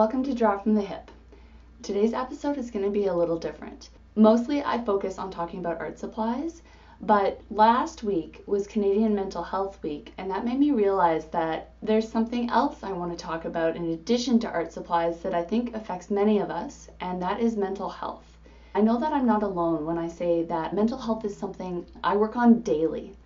welcome to Draw from the Hip. Today's episode is going to be a little different. Mostly I focus on talking about art supplies, but last week was Canadian Mental Health Week, and that made me realize that there's something else I want to talk about in addition to art supplies that I think affects many of us, and that is mental health. I know that I'm not alone when I say that mental health is something I work on daily.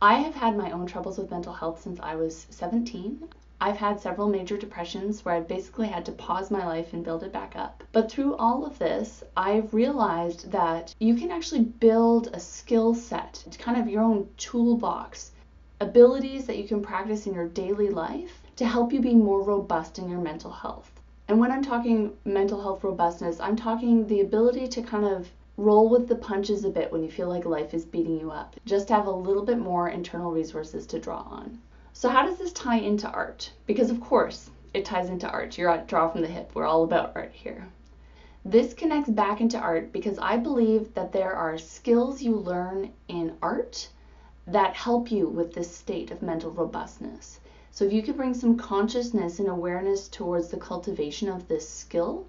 I have had my own troubles with mental health since I was 17. I've had several major depressions where I've basically had to pause my life and build it back up. But through all of this, I've realized that you can actually build a skill set, kind of your own toolbox, abilities that you can practice in your daily life to help you be more robust in your mental health. And when I'm talking mental health robustness, I'm talking the ability to kind of roll with the punches a bit when you feel like life is beating you up. Just have a little bit more internal resources to draw on. So, how does this tie into art? Because, of course, it ties into art. You're at Draw from the Hip. We're all about art here. This connects back into art because I believe that there are skills you learn in art that help you with this state of mental robustness. So, if you could bring some consciousness and awareness towards the cultivation of this skill,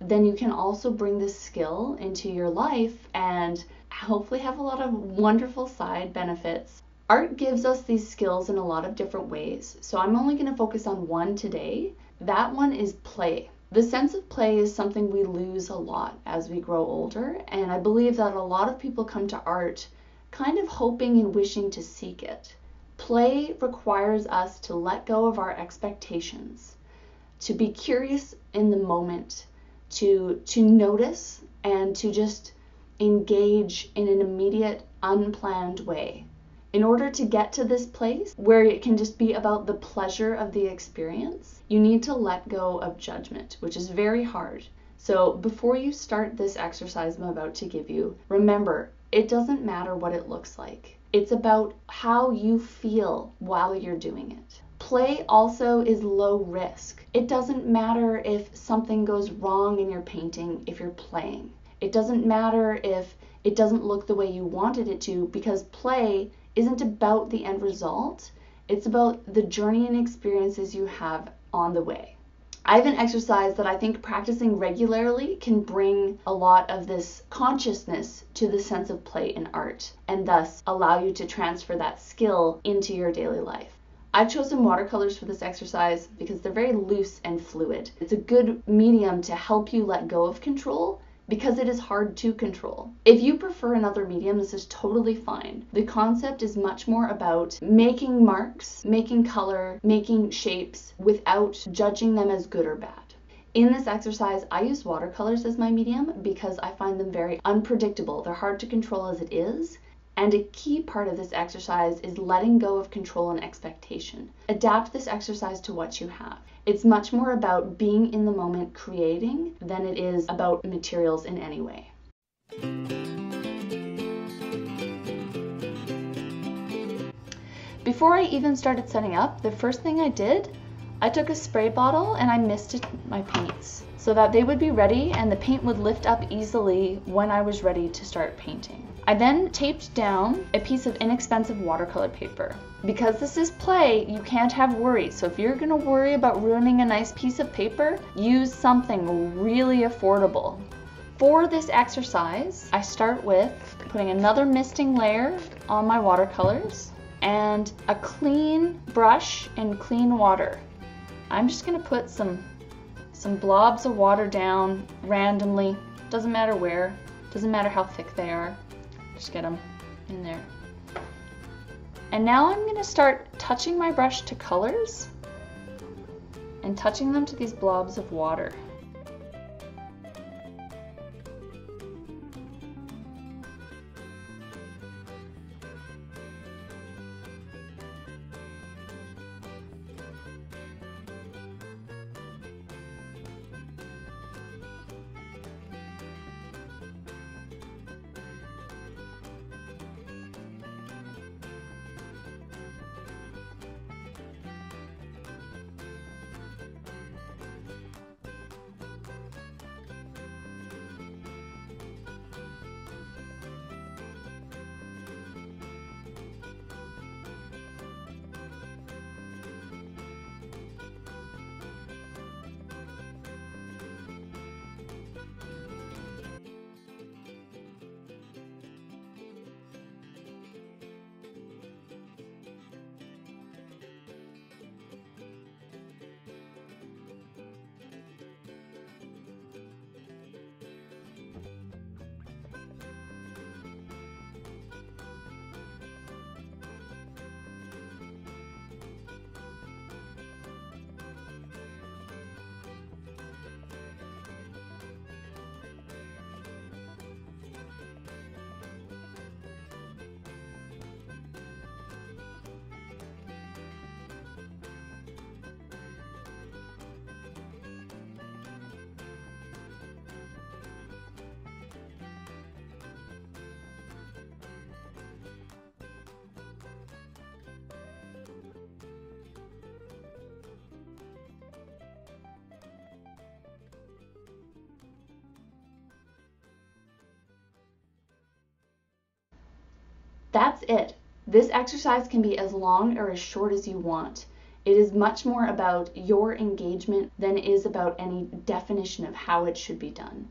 then you can also bring this skill into your life and hopefully have a lot of wonderful side benefits Art gives us these skills in a lot of different ways, so I'm only going to focus on one today. That one is play. The sense of play is something we lose a lot as we grow older, and I believe that a lot of people come to art kind of hoping and wishing to seek it. Play requires us to let go of our expectations, to be curious in the moment, to to notice and to just engage in an immediate unplanned way in order to get to this place where it can just be about the pleasure of the experience, you need to let go of judgment, which is very hard. So, before you start this exercise I'm about to give you, remember it doesn't matter what it looks like. It's about how you feel while you're doing it. Play also is low risk. It doesn't matter if something goes wrong in your painting if you're playing. It doesn't matter if it doesn't look the way you wanted it to because play isn't about the end result, it's about the journey and experiences you have on the way. I have an exercise that I think practicing regularly can bring a lot of this consciousness to the sense of play in art and thus allow you to transfer that skill into your daily life. I've chosen watercolors for this exercise because they're very loose and fluid. It's a good medium to help you let go of control because it is hard to control. If you prefer another medium, this is totally fine. The concept is much more about making marks, making color, making shapes without judging them as good or bad. In this exercise, I use watercolors as my medium because I find them very unpredictable. They're hard to control as it is, and a key part of this exercise is letting go of control and expectation. Adapt this exercise to what you have. It's much more about being in the moment creating than it is about materials in any way. Before I even started setting up, the first thing I did, I took a spray bottle and I misted my paints so that they would be ready and the paint would lift up easily when I was ready to start painting. I then taped down a piece of inexpensive watercolor paper. Because this is play, you can't have worry. So if you're gonna worry about ruining a nice piece of paper, use something really affordable. For this exercise, I start with putting another misting layer on my watercolors and a clean brush and clean water. I'm just gonna put some some blobs of water down randomly, doesn't matter where, doesn't matter how thick they are. Just get them in there. And now I'm going to start touching my brush to colors and touching them to these blobs of water. That's it. This exercise can be as long or as short as you want. It is much more about your engagement than it is about any definition of how it should be done.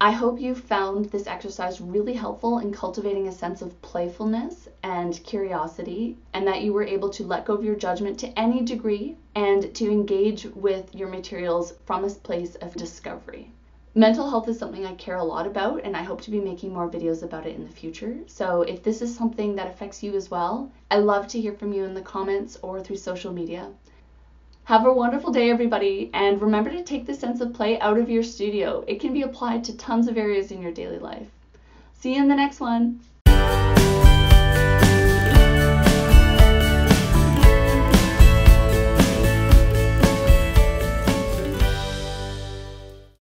I hope you found this exercise really helpful in cultivating a sense of playfulness and curiosity, and that you were able to let go of your judgment to any degree and to engage with your materials from a place of discovery. Mental health is something I care a lot about, and I hope to be making more videos about it in the future. So, if this is something that affects you as well, I love to hear from you in the comments or through social media. Have a wonderful day, everybody, and remember to take the sense of play out of your studio. It can be applied to tons of areas in your daily life. See you in the next one.